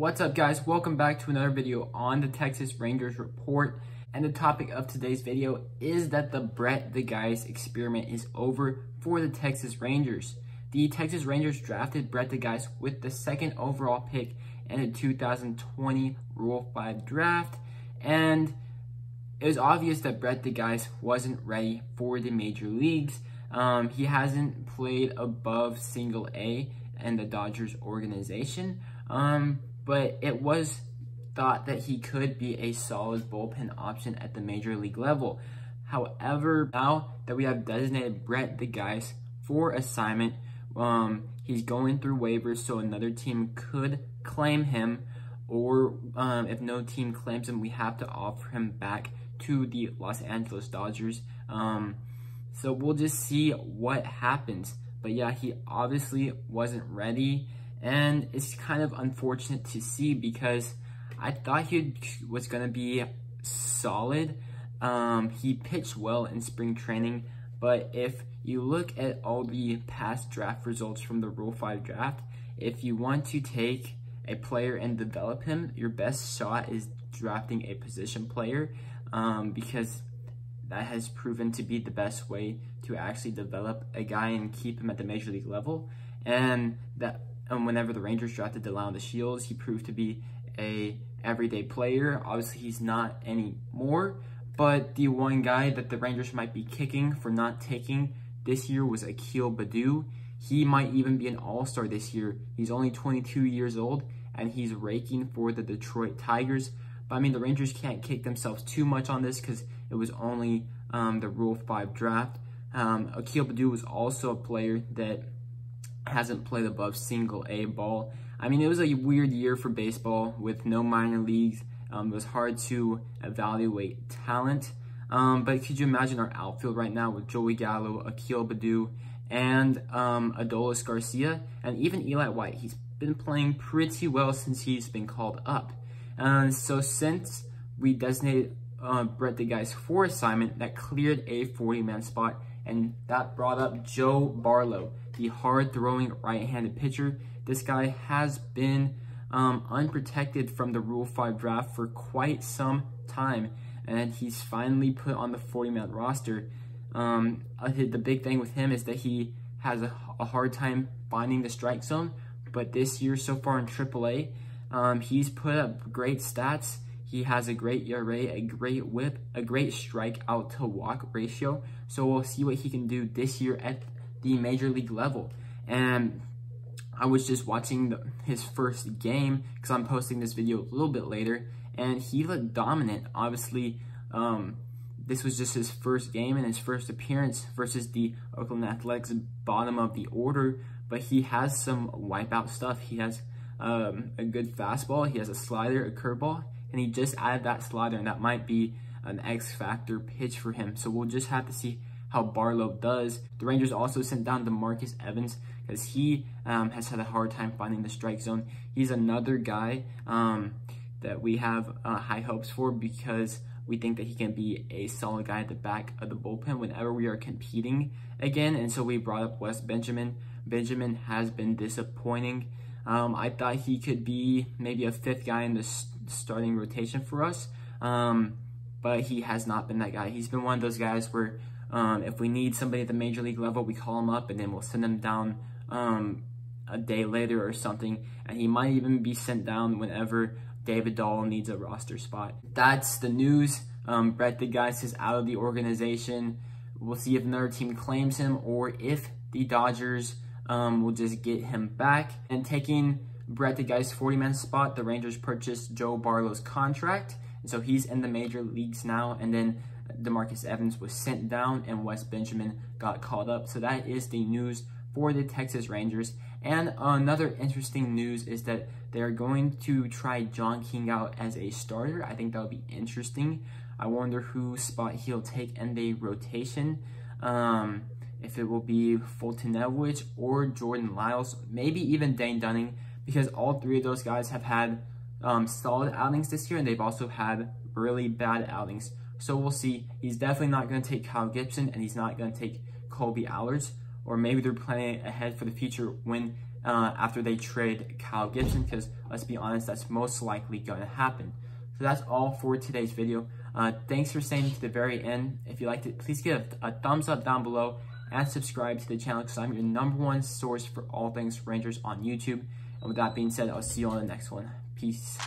What's up guys? Welcome back to another video on the Texas Rangers report. And the topic of today's video is that the Brett De Geus experiment is over for the Texas Rangers. The Texas Rangers drafted Brett De Geus with the second overall pick in the 2020 Rule 5 draft. And it was obvious that Brett De Geus wasn't ready for the major leagues. Um, he hasn't played above single A in the Dodgers organization. Um, but it was thought that he could be a solid bullpen option at the major league level. However, now that we have designated Brett De Geus for assignment, um, he's going through waivers, so another team could claim him, or um, if no team claims him, we have to offer him back to the Los Angeles Dodgers. Um, so we'll just see what happens. But yeah, he obviously wasn't ready. And it's kind of unfortunate to see because I thought he was going to be solid. Um, he pitched well in spring training, but if you look at all the past draft results from the Rule 5 draft, if you want to take a player and develop him, your best shot is drafting a position player um, because that has proven to be the best way to actually develop a guy and keep him at the major league level. And that and whenever the Rangers drafted Delino Shields, he proved to be a everyday player. Obviously, he's not anymore, but the one guy that the Rangers might be kicking for not taking this year was Akil Baddoo. He might even be an all-star this year. He's only 22 years old, and he's raking for the Detroit Tigers. But I mean, the Rangers can't kick themselves too much on this because it was only um, the Rule 5 draft. Um, Akil Baddoo was also a player that hasn't played above single A ball. I mean, it was a weird year for baseball with no minor leagues. Um, it was hard to evaluate talent. Um, but could you imagine our outfield right now with Joey Gallo, Akil Baddoo, and um, Adolis Garcia, and even Eli White. He's been playing pretty well since he's been called up. And so since we designated uh, Brett De Geus for assignment, that cleared a 40-man spot, and that brought up Joe Barlow the hard-throwing right-handed pitcher. This guy has been um, unprotected from the Rule 5 draft for quite some time, and he's finally put on the 40-man roster. Um, uh, the big thing with him is that he has a, a, hard time finding the strike zone, but this year so far in AAA, um, he's put up great stats. He has a great ERA, a great whip, a great strikeout to walk ratio. So we'll see what he can do this year at the major league level. And I was just watching the, his first game because I'm posting this video a little bit later, and he looked dominant. Obviously, um, this was just his first game and his first appearance versus the Oakland Athletics bottom of the order, but he has some wipeout stuff. He has um, a good fastball, he has a slider, a curveball, and he just added that slider, and that might be an X factor pitch for him. So we'll just have to see how Barlow does. The Rangers also sent down DeMarcus Evans because he um, has had a hard time finding the strike zone. He's another guy um, that we have uh, high hopes for because we think that he can be a solid guy at the back of the bullpen whenever we are competing again. And so we brought up Wes Benjamin. Benjamin has been disappointing. Um, I thought he could be maybe a fifth guy in the starting rotation for us, um, but he has not been that guy. He's been one of those guys where um, if we need somebody at the major league level, we call him up and then we'll send him down um, a day later or something. And he might even be sent down whenever David Dahl needs a roster spot. That's the news. Um, Brett the is out of the organization. We'll see if another team claims him or if the Dodgers um, will just get him back. And taking Brett De Geus' 40-man spot, the Rangers purchased Joe Barlow's contract. And so he's in the major leagues now. And then DeMarcus Evans was sent down and Wes Benjamin got called up. So that is the news for the Texas Rangers. And another interesting news is that they're going to try John King out as a starter. I think that would be interesting. I wonder whose spot he'll take in the rotation. Um, if it will be Fulton Foltynewicz or Jordan Lyles, maybe even Dane Dunning, because all three of those guys have had um, solid outings this year, and they've also had really bad outings. So we'll see. He's definitely not going to take Kyle Gibson, and he's not going to take Kolby Allards. Or maybe they're planning ahead for the future when uh, after they trade Kyle Gibson because let's be honest, that's most likely going to happen. So that's all for today's video. Uh, thanks for staying to the very end. If you liked it, please give a, a thumbs up down below and subscribe to the channel because I'm your number one source for all things Rangers on YouTube. And with that being said, I'll see you on the next one. Peace.